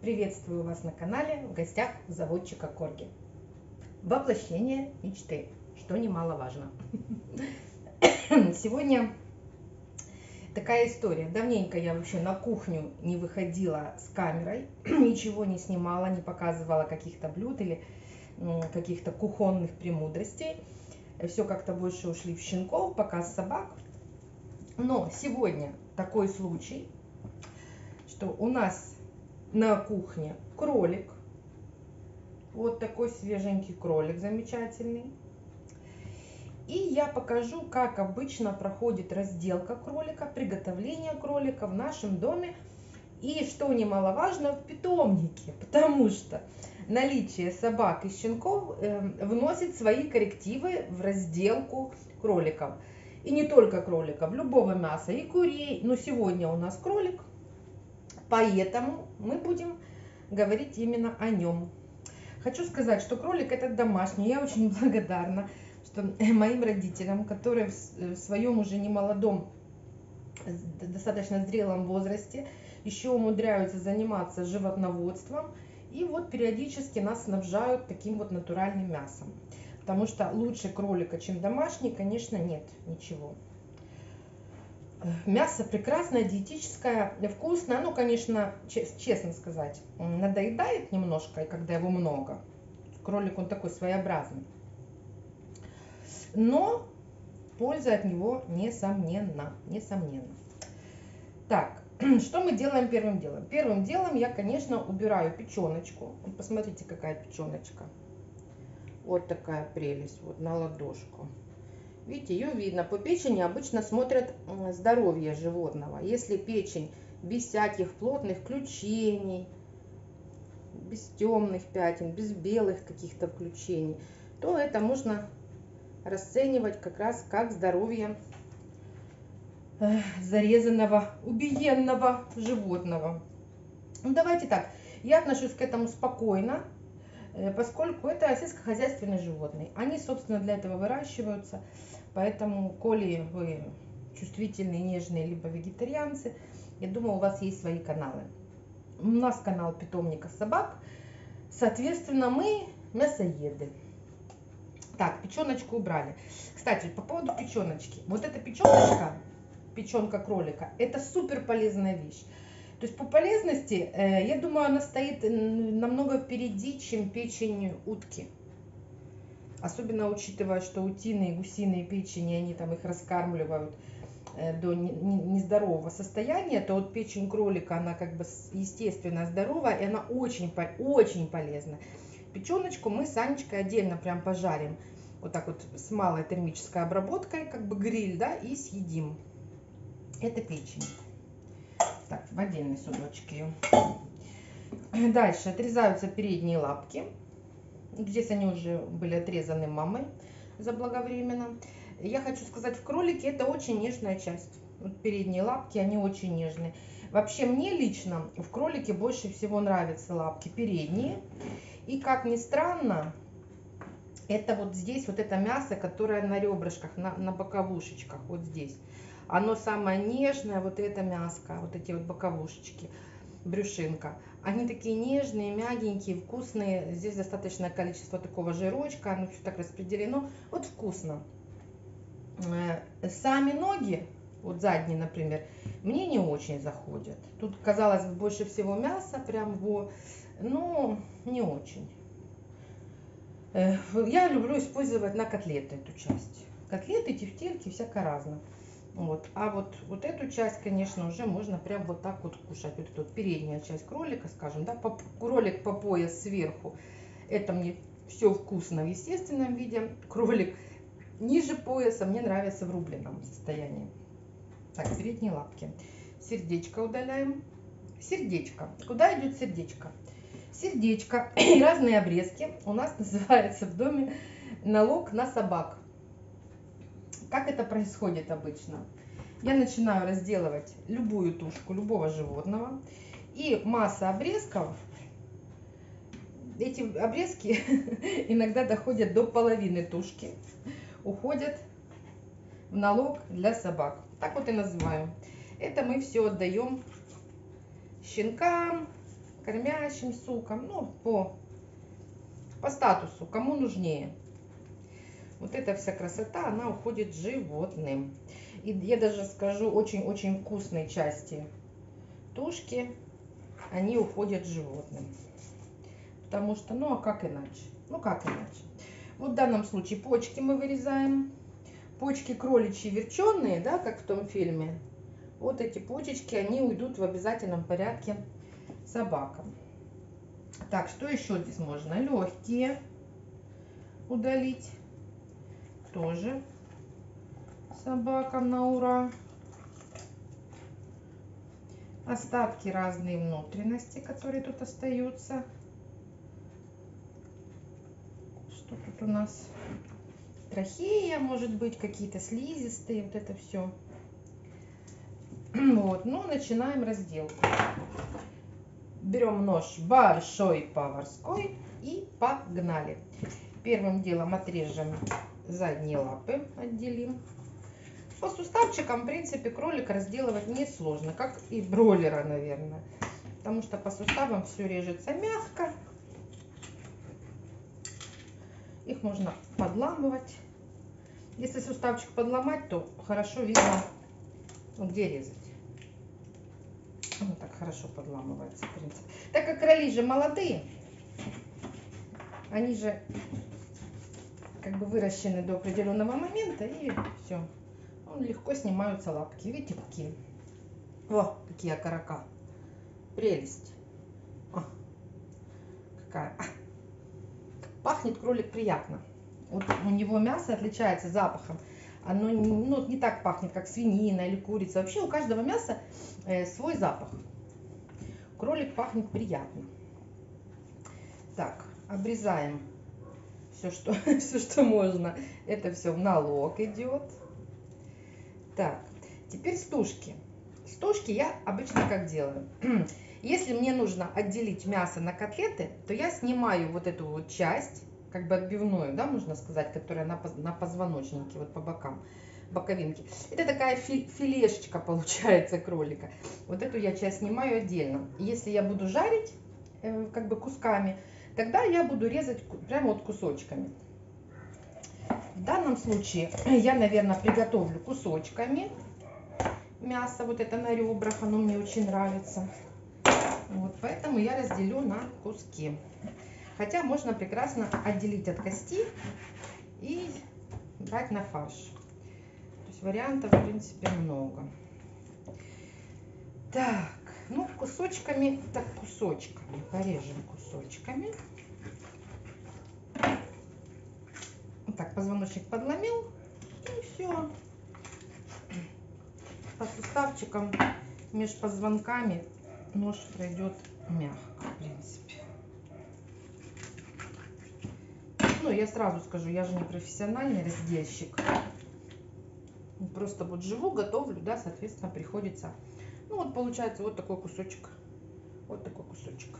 Приветствую вас на канале в гостях у заводчика Корги. Воплощение мечты, что немаловажно. Сегодня такая история. Давненько я вообще на кухню не выходила с камерой, ничего не снимала, не показывала каких-то блюд или каких-то кухонных премудростей. Все как-то больше ушли в щенков, показ собак. Но сегодня такой случай, что у нас на кухне кролик. Вот такой свеженький кролик замечательный. И я покажу, как обычно проходит разделка кролика, приготовление кролика в нашем доме. И, что немаловажно, в питомнике, потому что наличие собак и щенков э, вносит свои коррективы в разделку кроликов. И не только кроликов, любого мяса, и курей. Но сегодня у нас кролик, поэтому мы будем говорить именно о нем. Хочу сказать, что кролик это домашний. Я очень благодарна, что моим родителям, которые в своем уже немолодом, достаточно зрелом возрасте, еще умудряются заниматься животноводством. И вот периодически нас снабжают таким вот натуральным мясом. Потому что лучше кролика, чем домашний, конечно, нет ничего. Мясо прекрасное, диетическое, вкусное. Ну, конечно, честно сказать, надоедает немножко, когда его много. Кролик, он такой своеобразный. Но польза от него несомненно. Несомненно. Так, что мы делаем первым делом? Первым делом я, конечно, убираю печеночку. Посмотрите, какая печеночка. Вот такая прелесть, вот на ладошку. Видите, ее видно. По печени обычно смотрят здоровье животного. Если печень без всяких плотных включений, без темных пятен, без белых каких-то включений, то это можно расценивать как раз как здоровье зарезанного, убиенного животного. Ну, давайте так, я отношусь к этому спокойно, Э, поскольку это сельскохозяйственные животные. Они, собственно, для этого выращиваются. Поэтому, коли вы чувствительные, нежные, либо вегетарианцы, я думаю, у вас есть свои каналы. У нас канал питомника собак. Соответственно, мы мясоеды. Так, печеночку убрали. Кстати, по поводу печеночки. Вот эта печеночка, печенка кролика, это супер полезная вещь. То есть по полезности, э, я думаю, она стоит намного впереди, чем печень утки. Особенно учитывая, что утиные, гусиные печени, они там их раскармливают э, до нездорового состояния, то вот печень кролика, она как бы естественно здоровая, и она очень, очень полезна. Печеночку мы с Анечкой отдельно прям пожарим, вот так вот с малой термической обработкой, как бы гриль, да, и съедим. Это печень. Так, в отдельный судочек ее. Дальше отрезаются передние лапки. Здесь они уже были отрезаны мамой заблаговременно. Я хочу сказать, в кролике это очень нежная часть. Вот передние лапки, они очень нежные. Вообще мне лично в кролике больше всего нравятся лапки передние. И как ни странно, это вот здесь вот это мясо, которое на ребрышках, на, на боковушечках, вот здесь. Оно самое нежное, вот это мяско, вот эти вот боковушечки, брюшинка. Они такие нежные, мягенькие, вкусные. Здесь достаточное количество такого жирочка, оно все так распределено. Вот вкусно. Э, сами ноги, вот задние, например, мне не очень заходят. Тут, казалось бы, больше всего мяса прям во, но не очень. Э, я люблю использовать на котлеты эту часть. Котлеты, тефтельки, всякое разное. Вот. А вот, вот эту часть, конечно, уже можно прям вот так вот кушать. Вот эту вот передняя часть кролика, скажем, да, по, кролик по пояс сверху. Это мне все вкусно в естественном виде. Кролик ниже пояса мне нравится в рубленном состоянии. Так, передние лапки. Сердечко удаляем. Сердечко. Куда идет сердечко? Сердечко и разные обрезки у нас называется в доме налог на собак. Как это происходит обычно? Я начинаю разделывать любую тушку любого животного. И масса обрезков, эти обрезки иногда доходят до половины тушки, уходят в налог для собак. Так вот и называем. Это мы все отдаем щенкам, кормящим сукам, ну, по, по статусу, кому нужнее. Вот эта вся красота, она уходит животным. И я даже скажу, очень-очень вкусные части тушки, они уходят животным. Потому что, ну а как иначе? Ну как иначе? Вот в данном случае почки мы вырезаем. Почки кроличьи верченые, да, как в том фильме. Вот эти почечки, они уйдут в обязательном порядке собакам. Так, что еще здесь можно? Легкие удалить. Тоже собакам на ура. Остатки разные внутренности, которые тут остаются. Что тут у нас? Трахея, может быть, какие-то слизистые, вот это все. Вот, ну, начинаем разделку. Берем нож большой поварской и погнали. Первым делом отрежем задние лапы, отделим. По суставчикам, в принципе, кролика разделывать несложно, как и бройлера, наверное. Потому что по суставам все режется мягко. Их можно подламывать. Если суставчик подломать, то хорошо видно, где резать. Вот так хорошо подламывается, в принципе. Так как кроли же молодые, они же как бы выращены до определенного момента, и все. Он легко снимаются лапки. Видите, какие? О, какие окорока. Прелесть. О, какая. Пахнет кролик приятно. Вот у него мясо отличается запахом. Оно ну, не так пахнет, как свинина или курица. Вообще у каждого мяса э, свой запах. Кролик пахнет приятно. Так, обрезаем все, что, все, что можно. Это все в налог идет. Так, теперь стушки. Стушки я обычно как делаю. Если мне нужно отделить мясо на котлеты, то я снимаю вот эту вот часть, как бы отбивную, да, можно сказать, которая на, на позвоночнике, вот по бокам, боковинки. Это такая филешечка получается кролика. Вот эту я часть снимаю отдельно. Если я буду жарить, э, как бы кусками, тогда я буду резать прямо вот кусочками. В данном случае я, наверное, приготовлю кусочками мясо, вот это на ребрах, оно мне очень нравится. Вот, поэтому я разделю на куски. Хотя можно прекрасно отделить от кости и брать на фарш. То есть вариантов, в принципе, много. Так, ну, кусочками, так, кусочками, порежем кусочками. Вот так, позвоночник подломил, и все. По суставчикам, между позвонками нож пройдет мягко, в принципе. Ну, я сразу скажу, я же не профессиональный разделщик. Просто вот живу, готовлю, да, соответственно, приходится ну вот получается вот такой кусочек. Вот такой кусочек.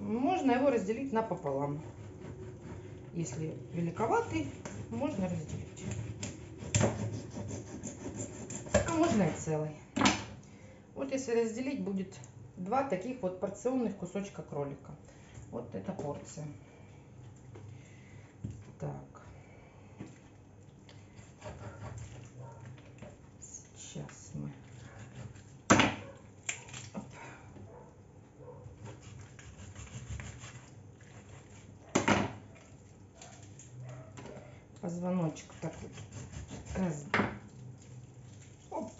Можно его разделить напополам. Если великоватый, можно разделить. А можно и целый. Вот если разделить, будет два таких вот порционных кусочка кролика. Вот эта порция. Так. Позвоночек так вот раз, оп,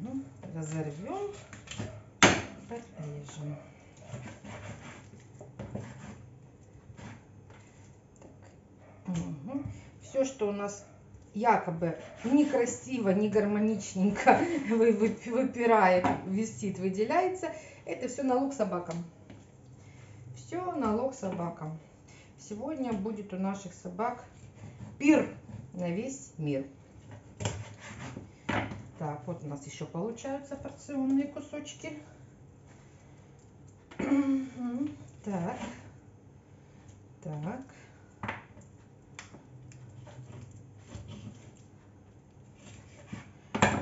угу. разорвем, отрежем. Так. Угу. Все, что у нас якобы некрасиво, не гармоничненько выпирает, висит, выделяется, это все налог собакам. Все налог собакам. Сегодня будет у наших собак пир на весь мир. Так, вот у нас еще получаются порционные кусочки. Так. Так.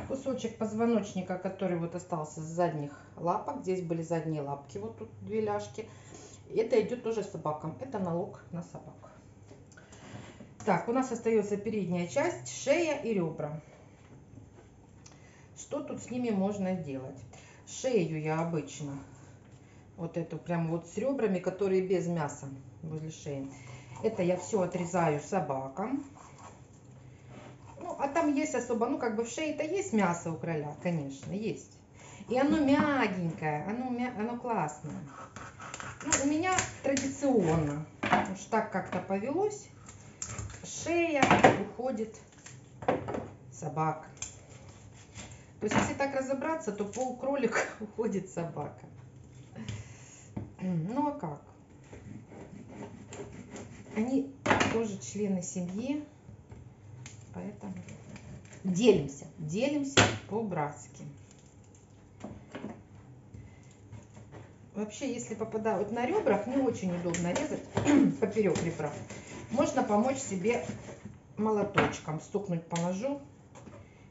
кусочек позвоночника, который вот остался с задних лапок. Здесь были задние лапки, вот тут две ляжки. Это идет тоже собакам. Это налог на собак. Так, у нас остается передняя часть, шея и ребра. Что тут с ними можно делать? Шею я обычно, вот эту прям вот с ребрами, которые без мяса возле шеи. Это я все отрезаю собакам. Ну, а там есть особо, ну, как бы в шее-то есть мясо у короля, конечно, есть. И оно мягенькое, оно, мя... оно классное. Ну, у меня традиционно, уж так как-то повелось, шея уходит собака. То есть, если так разобраться, то пол кролика уходит собака. Ну, а как? Они тоже члены семьи, поэтому делимся, делимся по-братски. Вообще, если попадают на ребрах, не очень удобно резать поперек ребра. Можно помочь себе молоточком, стукнуть по ножу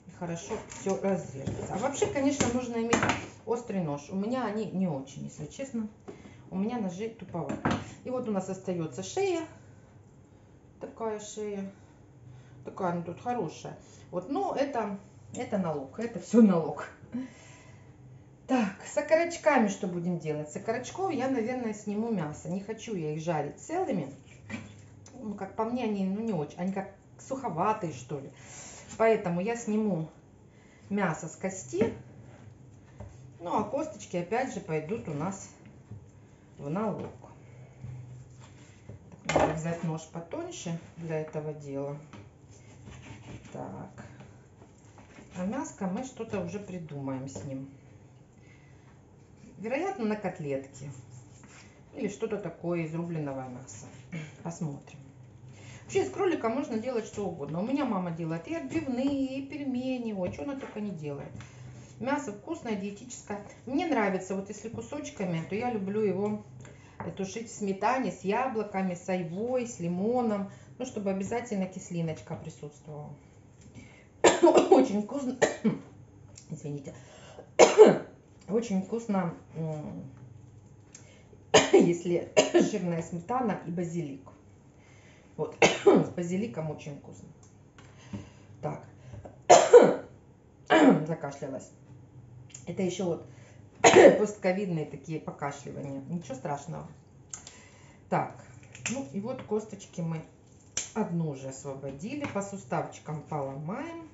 и хорошо все разрежется. А вообще, конечно, нужно иметь острый нож. У меня они не очень, если честно. У меня ножи туповаты. И вот у нас остается шея. Такая шея. Такая она тут хорошая. Вот, но это, это налог. Это все налог. Так, с окорочками что будем делать? С окорочков я, наверное, сниму мясо. Не хочу я их жарить целыми. Ну, как по мне, они ну, не очень. Они как суховатые, что ли. Поэтому я сниму мясо с кости. Ну, а косточки, опять же, пойдут у нас в налог. Так, надо взять нож потоньше для этого дела. Так. А мяско мы что-то уже придумаем с ним. Вероятно, на котлетки. Или что-то такое изрубленного мяса. Посмотрим. Вообще из кролика можно делать что угодно. У меня мама делает и отбивные, и пельмени. Ой, что она только не делает. Мясо вкусное, диетическое. Мне нравится, вот если кусочками, то я люблю его тушить в сметане с яблоками, с айвой, с лимоном. Ну, чтобы обязательно кислиночка присутствовала. Очень вкусно. Извините. Очень вкусно, если жирная сметана и базилик. Вот, с базиликом очень вкусно. Так, закашлялась. Это еще вот постковидные такие покашливания. Ничего страшного. Так, ну и вот косточки мы одну уже освободили. По суставчикам поломаем.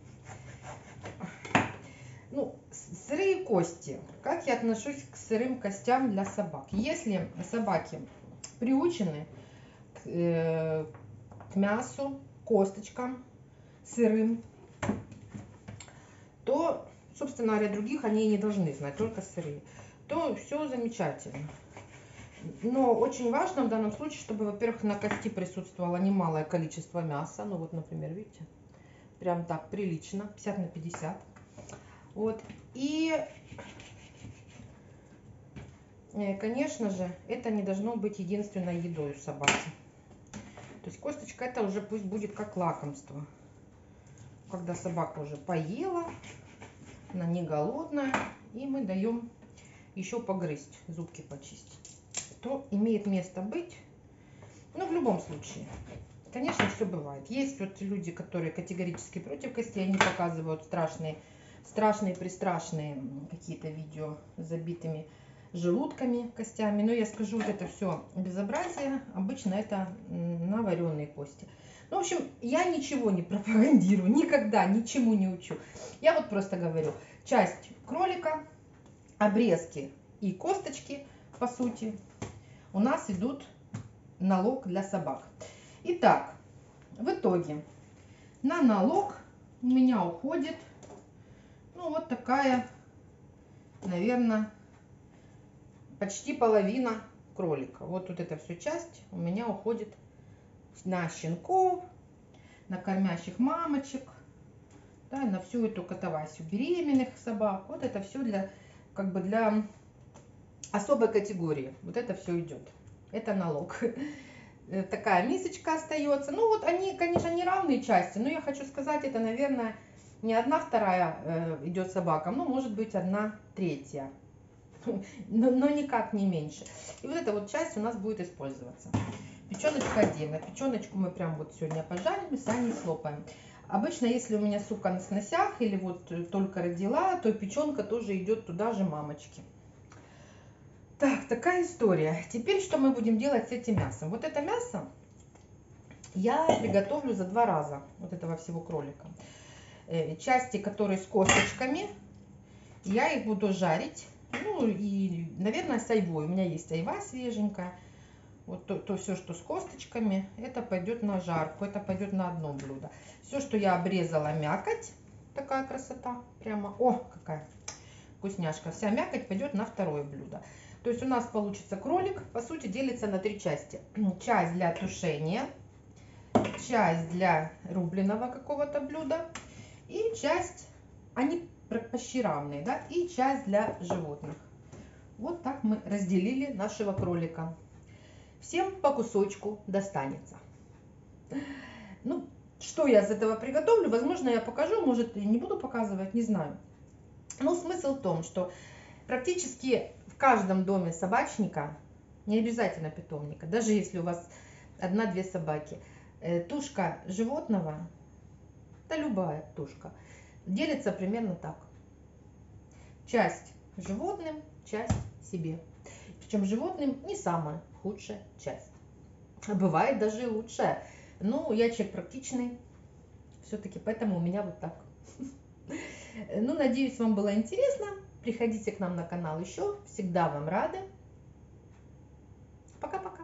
Ну, сырые кости. Как я отношусь к сырым костям для собак? Если собаки приучены к, э, к мясу, косточкам сырым, то, собственно говоря, других они не должны знать, только сырые, то все замечательно. Но очень важно в данном случае, чтобы, во-первых, на кости присутствовало немалое количество мяса. Ну вот, например, видите, прям так прилично, 50 на 50. Вот. И, э, конечно же, это не должно быть единственной едой у собаки. То есть косточка это уже пусть будет как лакомство. Когда собака уже поела, она не голодная, и мы даем еще погрызть, зубки почистить. То имеет место быть. Но в любом случае, конечно, все бывает. Есть вот люди, которые категорически против костей, они показывают страшные страшные пристрашные какие-то видео с забитыми желудками, костями. Но я скажу, вот это все безобразие. Обычно это на вареные кости. Ну, в общем, я ничего не пропагандирую, никогда ничему не учу. Я вот просто говорю, часть кролика, обрезки и косточки, по сути, у нас идут налог для собак. Итак, в итоге на налог у меня уходит ну, вот такая, наверное, почти половина кролика. Вот тут эта вся часть у меня уходит на щенков, на кормящих мамочек, да, на всю эту катавасию беременных собак. Вот это все для, как бы для особой категории. Вот это все идет. Это налог. Такая мисочка остается. Ну вот они, конечно, не равные части, но я хочу сказать, это, наверное, не одна вторая э, идет собакам, ну, может быть, одна третья. Но, но никак не меньше. И вот эта вот часть у нас будет использоваться. Печеночка отдельно. Печеночку мы прям вот сегодня пожарим и с Аней слопаем. Обычно, если у меня сука на сносях или вот э, только родила, то печенка тоже идет туда же мамочки. Так, такая история. Теперь что мы будем делать с этим мясом? Вот это мясо я приготовлю за два раза, вот этого всего кролика. Э, части, которые с косточками, я их буду жарить. Ну и, наверное, с айвой. У меня есть айва свеженькая. Вот то, то все, что с косточками, это пойдет на жарку, это пойдет на одно блюдо. Все, что я обрезала мякоть, такая красота, прямо, о, какая вкусняшка. Вся мякоть пойдет на второе блюдо. То есть у нас получится кролик, по сути, делится на три части. Часть для тушения, часть для рубленого какого-то блюда и часть, они почти равные, да, и часть для животных. Вот так мы разделили нашего кролика. Всем по кусочку достанется. Ну, что я из этого приготовлю, возможно, я покажу, может, не буду показывать, не знаю. Но смысл в том, что практически в каждом доме собачника, не обязательно питомника, даже если у вас одна-две собаки, э, тушка животного, да любая тушка, делится примерно так. Часть животным, часть себе. Причем животным не самая худшая часть. А бывает даже и лучшая. Ну, я человек практичный, все-таки, поэтому у меня вот так. Ну, надеюсь, вам было интересно. Приходите к нам на канал еще. Всегда вам рады. Пока-пока.